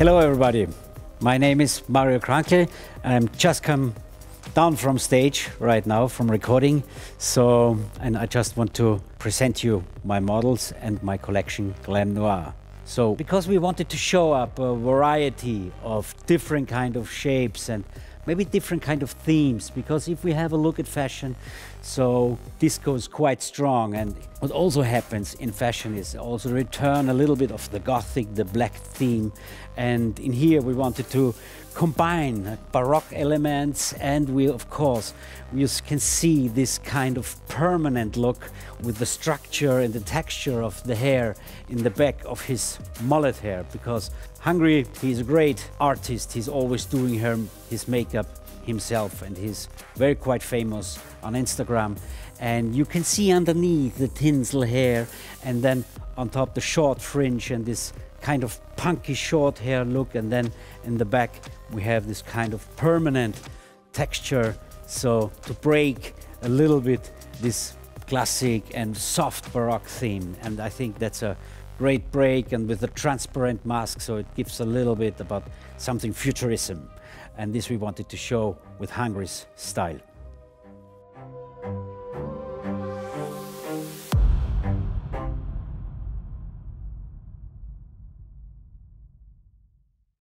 Hello, everybody. My name is Mario Krankl. I'm just come down from stage right now from recording. So, and I just want to present you my models and my collection Glam Noir. So, because we wanted to show up a variety of different kind of shapes and maybe different kind of themes because if we have a look at fashion so disco is quite strong. And what also happens in fashion is also return a little bit of the gothic the black theme. And in here we wanted to combine baroque elements and we of course you can see this kind of permanent look with the structure and the texture of the hair in the back of his mullet hair because Hungry he's a great artist. He's always doing her his makeup himself and he's very quite famous on Instagram. And you can see underneath the tinsel hair and then on top the short fringe and this kind of punky short hair look and then in the back we have this kind of permanent texture so to break a little bit this classic and soft baroque theme and I think that's a great break and with a transparent mask so it gives a little bit about something futurism and this we wanted to show with Hungry's style.